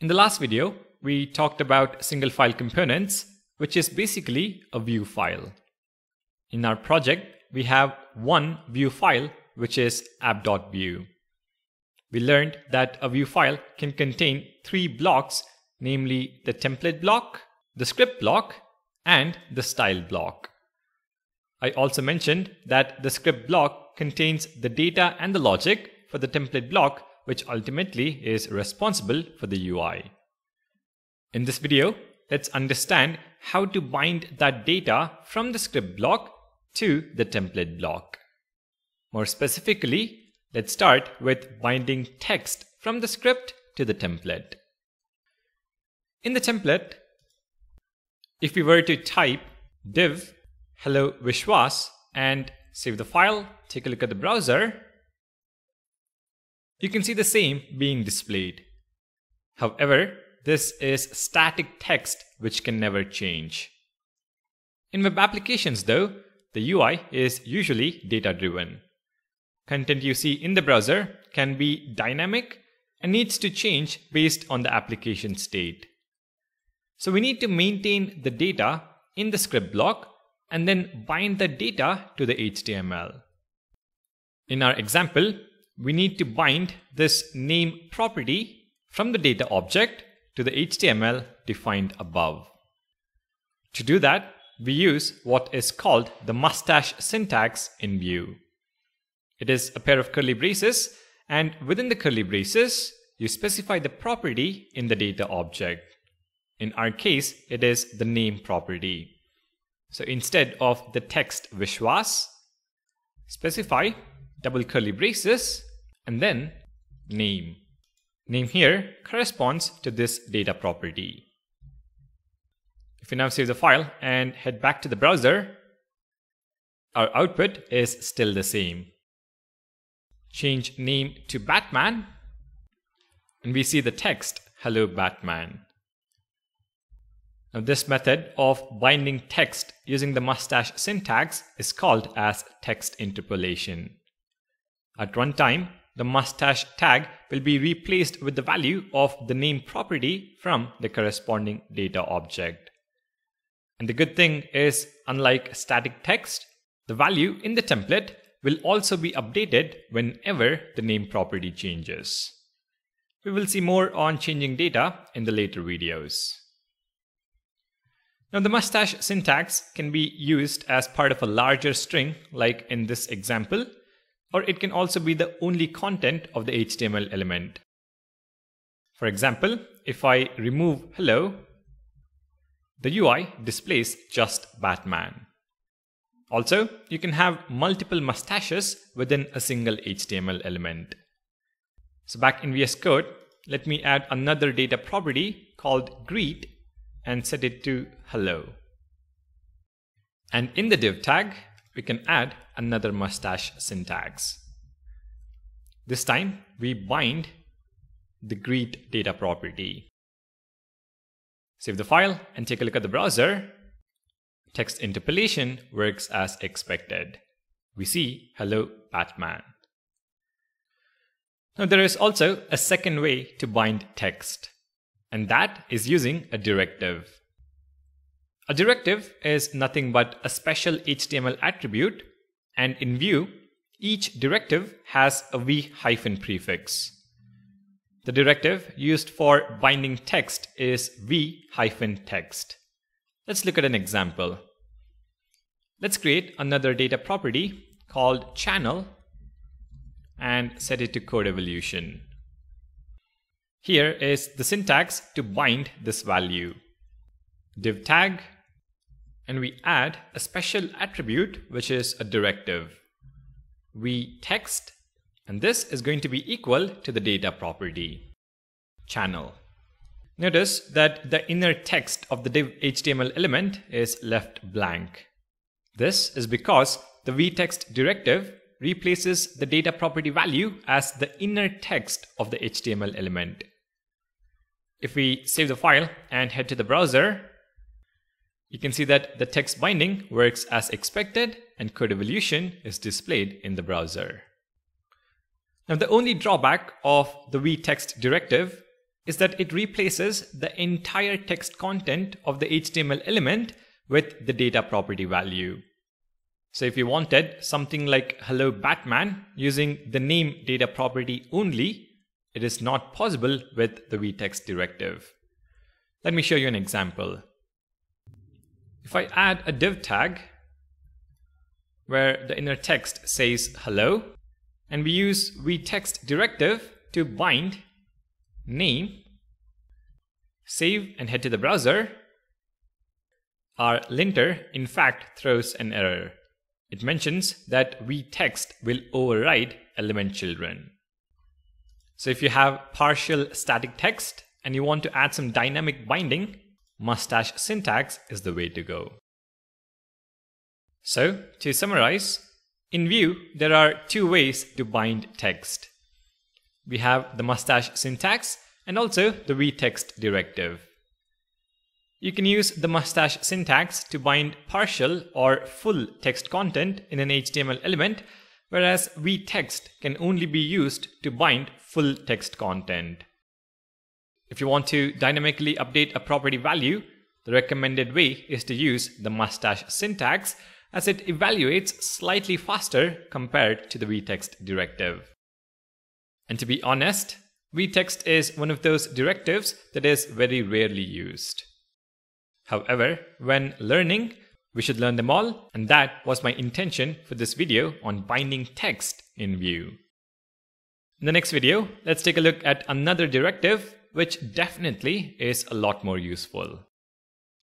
In the last video, we talked about single file components, which is basically a Vue file. In our project, we have one Vue file, which is App.vue. We learned that a Vue file can contain three blocks, namely the template block, the script block, and the style block. I also mentioned that the script block contains the data and the logic for the template block, which ultimately is responsible for the UI. In this video, let's understand how to bind that data from the script block to the template block. More specifically, let's start with binding text from the script to the template. In the template, if we were to type div hello Vishwas and save the file, take a look at the browser, you can see the same being displayed. However, this is static text which can never change. In web applications though, the UI is usually data driven. Content you see in the browser can be dynamic and needs to change based on the application state. So we need to maintain the data in the script block and then bind the data to the HTML. In our example, we need to bind this name property from the data object to the HTML defined above. To do that, we use what is called the mustache syntax in Vue. It is a pair of curly braces, and within the curly braces, you specify the property in the data object. In our case, it is the name property. So instead of the text Vishwas, specify double curly braces and then name. Name here corresponds to this data property. If we now save the file and head back to the browser, our output is still the same. Change name to Batman, and we see the text Hello Batman. Now this method of binding text using the mustache syntax is called as text interpolation. At runtime, the mustache tag will be replaced with the value of the name property from the corresponding data object. And the good thing is, unlike static text, the value in the template will also be updated whenever the name property changes. We will see more on changing data in the later videos. Now the mustache syntax can be used as part of a larger string like in this example, or it can also be the only content of the HTML element. For example, if I remove hello, the UI displays just Batman. Also, you can have multiple mustaches within a single HTML element. So back in VS Code, let me add another data property called greet and set it to hello. And in the div tag, we can add another mustache syntax. This time, we bind the greet data property. Save the file and take a look at the browser. Text interpolation works as expected. We see hello Batman. Now there is also a second way to bind text and that is using a directive. A directive is nothing but a special HTML attribute, and in Vue, each directive has a v hyphen prefix. The directive used for binding text is v hyphen text. Let's look at an example. Let's create another data property called channel and set it to Codevolution. Here is the syntax to bind this value. Div tag, and we add a special attribute which is a directive. vtext, and this is going to be equal to the data property, channel. Notice that the inner text of the div HTML element is left blank. This is because the vtext directive replaces the data property value as the inner text of the HTML element. If we save the file and head to the browser, you can see that the text binding works as expected and Codevolution is displayed in the browser. Now the only drawback of the vtext directive is that it replaces the entire text content of the HTML element with the data property value. So if you wanted something like hello Batman using the name data property only, it is not possible with the vtext directive. Let me show you an example. If I add a div tag where the inner text says hello, and we use vtext directive to bind name, save and head to the browser, our linter in fact throws an error. It mentions that vtext will override element children. So if you have partial static text and you want to add some dynamic binding, mustache syntax is the way to go. So to summarize, in Vue, there are two ways to bind text. We have the mustache syntax and also the vtext directive. You can use the mustache syntax to bind partial or full text content in an HTML element, whereas vtext can only be used to bind full text content. If you want to dynamically update a property value, the recommended way is to use the mustache syntax as it evaluates slightly faster compared to the vtext directive. And to be honest, vtext is one of those directives that is very rarely used. However, when learning, we should learn them all, and that was my intention for this video on binding text in Vue. In the next video, let's take a look at another directive which definitely is a lot more useful.